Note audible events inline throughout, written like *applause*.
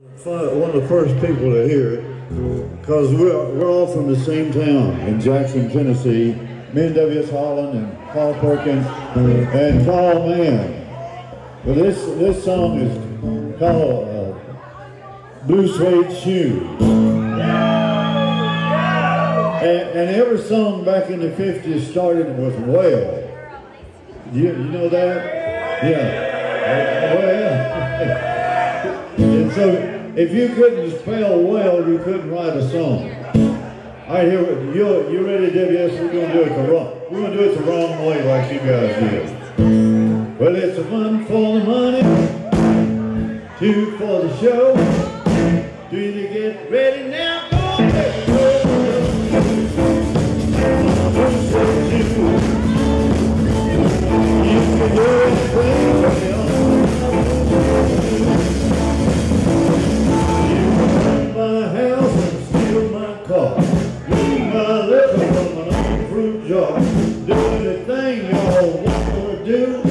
One of the first people to hear it, because we're, we're all from the same town in Jackson, Tennessee. Me and W.S. Holland and Paul Perkins and Carl Mann. But this, this song is called uh, Blue Suede Shoes. And, and every song back in the 50s started with Well. You, you know that? Yeah. Well. *laughs* so if you couldn't spell well, you couldn't write a song. All right, here, you, you ready, WS? We're to do it the wrong, we're to do it the wrong way like you guys did. Well, it's a one for the money, two for the show, three to get ready now. You jar. Reading my lips from an old fruit jar. Do anything y'all want to do.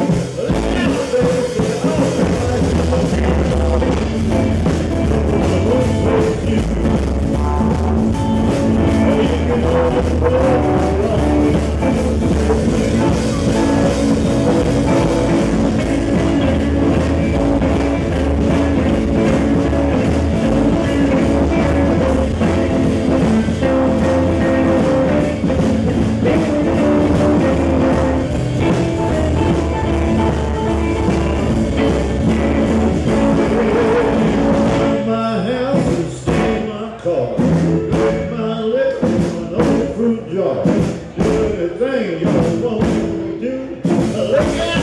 Amen.